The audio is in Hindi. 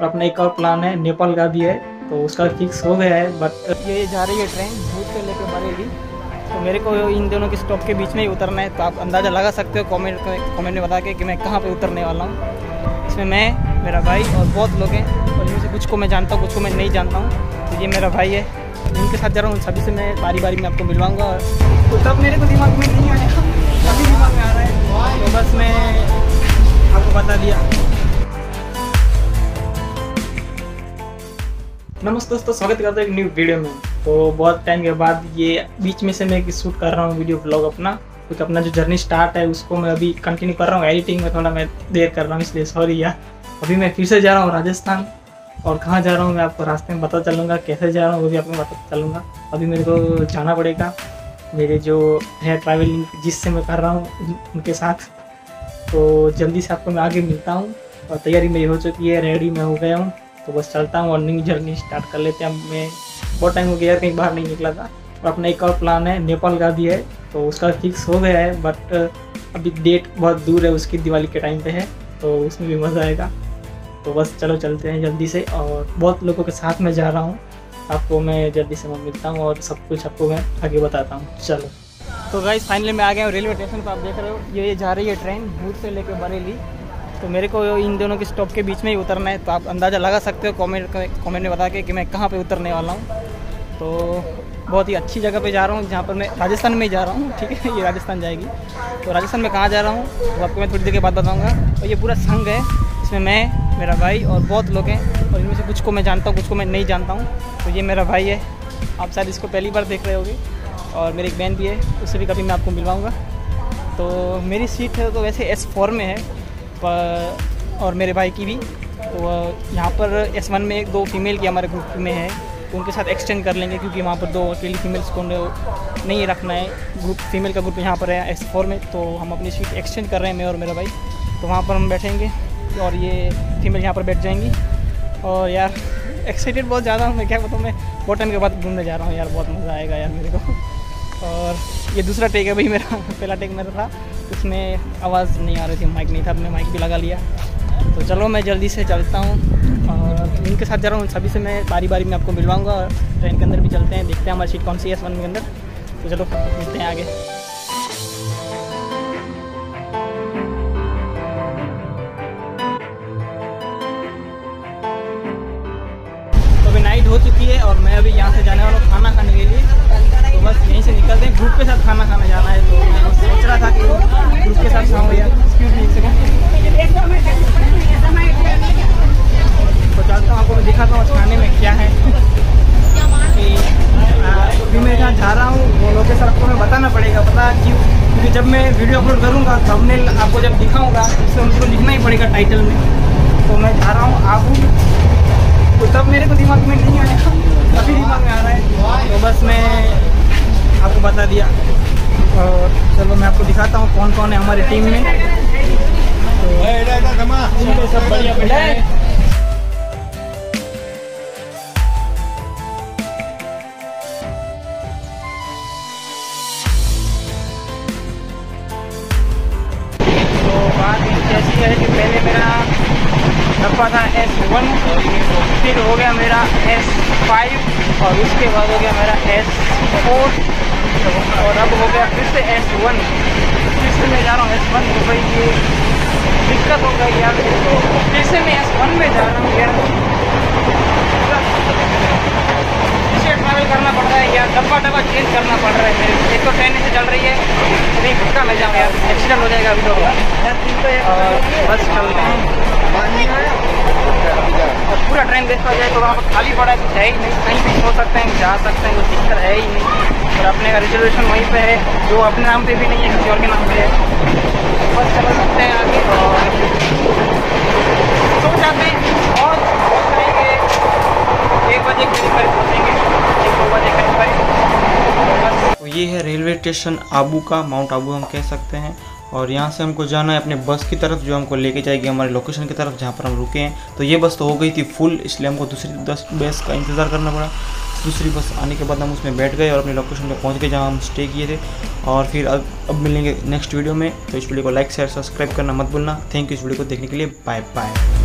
और अपना एक और प्लान है नेपाल का भी है तो उसका फिक्स हो गया है बट ये जा रही है ट्रेन भूत से लेकर बरेली तो मेरे को इन दोनों के स्टॉप के बीच में ही उतरना है तो आप अंदाज़ा लगा सकते हो कमेंट कमेंट में बता के कि मैं कहाँ पे उतरने वाला हूँ। इसमें मैं, मेरा भाई और बहुत लोग हैं, और इनमें कुछ को मैं जानता हूँ, कुछ को मैं नहीं जानता हूँ। तो ये मेरा भाई है जिनके साथ जा रहा हूँ सभी से मैं बारी बारी में आपको मिलवाऊँगा। और तो तब मेरे को दिमाग में नहीं आया दिमाग में आ रहा है। तो बस मैं आपको बता दिया। नमस्ते दोस्तों, स्वागत करता हूँ एक न्यू वीडियो में। तो बहुत टाइम के बाद ये बीच में से मैं शूट कर रहा हूँ वीडियो ब्लॉग अपना, क्योंकि अपना जो जर्नी स्टार्ट है, उसको मैं अभी कंटिन्यू कर रहा हूँ। एडिटिंग में थोड़ा मैं देर कर रहा हूँ, इसलिए सॉरी यार। अभी मैं फिर से जा रहा हूँ राजस्थान, और कहाँ जा रहा हूँ मैं आपको रास्ते में पता चलूँगा, कैसे जा रहा हूँ वो भी आपको पता चलूँगा। अभी मेरे को जाना पड़ेगा, मेरे जो है ट्रैवलिंग जिससे मैं कर रहा हूँ, उनके साथ। तो जल्दी से आपको मैं आगे मिलता हूँ, और तैयारी मेरी हो चुकी है रेडी मैं हो गया हूँ। तो बस चलता हूँ और न्यू जर्नी स्टार्ट कर लेते हैं। मैं बहुत टाइम हो गया कहीं बाहर नहीं निकला था। और अपना एक और प्लान है नेपाल का भी है तो उसका फिक्स हो गया है बट अभी डेट बहुत दूर है, उसकी दिवाली के टाइम पे है तो उसमें भी मज़ा आएगा। तो बस चलो चलते हैं जल्दी से, और बहुत लोगों के साथ में जा रहा हूँ। आपको मैं जल्दी से मैं मिलता हूँ, और सब कुछ आपको मैं आगे बताता हूँ। चलो। तो गाइस फाइनली मैं आ गया हूँ रेलवे स्टेशन पर। आप देख रहे हो, ये जा रही है ट्रेन भूत से लेकर बरेली। तो मेरे को इन दोनों के स्टॉप के बीच में ही उतरना है। तो आप अंदाज़ा लगा सकते हो कमेंट कमेंट में बता के कि मैं कहाँ पे उतरने वाला हूँ। तो बहुत ही अच्छी जगह पे जा रहा हूँ, जहाँ पर मैं राजस्थान में ही जा रहा हूँ, ठीक है? ये राजस्थान जाएगी। तो राजस्थान में कहाँ जा रहा हूँ, वो आपको मैं थोड़ी देर के बाद बताऊँगा। और ये पूरा संघ है, इसमें मैं, मेरा भाई और बहुत लोग हैं, और इनमें से कुछ को मैं जानता हूँ, कुछ को मैं नहीं जानता हूँ। तो ये मेरा भाई है। आप शायद इसको पहली बार देख रहे होगे, और मेरी एक बहन भी है, उससे भी कभी मैं आपको मिलवाऊँगा। तो मेरी सीट है तो वैसे एस फोर में है और मेरे भाई की भी तो यहाँ पर एस वन में एक दो फीमेल की हमारे ग्रुप में है तो उनके साथ एक्सटेंड कर लेंगे क्योंकि वहाँ पर दो अकेली फीमेल्स को नहीं रखना है। ग्रुप फीमेल का ग्रुप यहाँ पर है एस फोर में तो हम अपनी सीट एक्सचेंज कर रहे हैं, मैं और मेरा भाई। तो वहाँ पर हम बैठेंगे और ये फीमेल यहाँ पर बैठ जाएँगी। और यार एक्साइटेड बहुत ज़्यादा हूँ, मैं क्या बताऊँ, मैं बहुत टाइम के बाद घूमने जा रहा हूँ, यार बहुत मज़ा आएगा यार मेरे को। और ये दूसरा टेक है भाई मेरा, पहला टेक मेरा था। उसमें आवाज़ नहीं आ रही थी माइक नहीं था मैं माइक भी लगा लिया। तो चलो मैं जल्दी से चलता हूँ और इनके साथ जा रहा हूँ, सभी से मैं बारी बारी में आपको मिलवाऊँगा और ट्रेन के अंदर भी चलते हैं, देखते हैं हमारी सीट कौन सी है एस के अंदर। तो चलो, मिलते हैं आगे। तो अभी नाइट हो चुकी है और मैं अभी यहाँ से जाने वाला हूँ खाना खाने के लिए। तो बस यहीं से निकलते हैं। ग्रुप के साथ खाना खाने जाना है तो मैं सोच रहा था कि ग्रुप के साथ खाऊँ भैया तो चलता हूँ, आपको मैं दिखाता हूँ खाने में क्या है। अभी मैं जहाँ जा रहा हूँ, वो लोकेशन आपको मैं बताना पड़ेगा, पता क्यों क्योंकि जब मैं वीडियो अपलोड करूँगा थंबनेल आपको जब दिखाऊँगा, उससे उनको लिखना ही पड़ेगा टाइटल में। तो मैं जा रहा हूँ आबू तो तब मेरे को दिमाग में नहीं आया, अभी दिमाग में आ रहा है। तो बस मैं आपको बता दिया। और चलो मैं आपको दिखाता हूँ कौन कौन है हमारी टीम में। तो सब तो है कि पहले मेरा डब्बा था एस वन फिर हो गया मेरा एस फाइव और उसके बाद हो गया मेरा एस फोर और अब हो गया फिर से एस वन फिर से मैं जा रहा हूँ एस वन तो भाई ये दिक्कत हो गई यार। तो फिर से मैं एस वन में जा रहा हूँ यार। इसे ट्रैवल करना पड़ रहा है यार। डब्बा डब्बा चेंज करना पड़ रहा है मेरे एक तो ट्रेन से चल रही है। नहीं भटका मैं जाऊँ यार। एक्सीडेंट हो जाएगा अभी तो। और बस चलते हैं। और पूरा ट्रेन देखा जाए तो वहाँ पर खाली पड़ा है कुछ है ही नहीं। कहीं भी सो सकते हैं जा सकते हैं कोई दिक्कत है ही नहीं। अपने का रिजर्वेशन वहीं पे है। जो अपने नाम पे भी नहीं है, किसी और के नाम पे है। बस चला सकते हैं आगे। और सोच आते हैं और करेंगे एक बजे करीब करीब पहुँचेंगे एक दो बजे करीब करीब तो ये है रेलवे स्टेशन आबू का, माउंट आबू हम कह सकते हैं। और यहाँ से हमको जाना है अपने बस की तरफ़, जो हमको लेके जाएगी हमारे लोकेशन की तरफ़, जहाँ पर हम रुके हैं। तो ये बस तो हो गई थी फुल इसलिए हमको दूसरी दस बस का इंतज़ार करना पड़ा। दूसरी बस आने के बाद हम उसमें बैठ गए और अपने लोकेशन पे पहुँच गए, जहाँ हम स्टे किए थे। और फिर अब अब मिलेंगे नेक्स्ट वीडियो में। तो इस वीडियो को लाइक शेयर सब्सक्राइब करना मत भूलना। थैंक यू इस वीडियो को देखने के लिए। Bye bye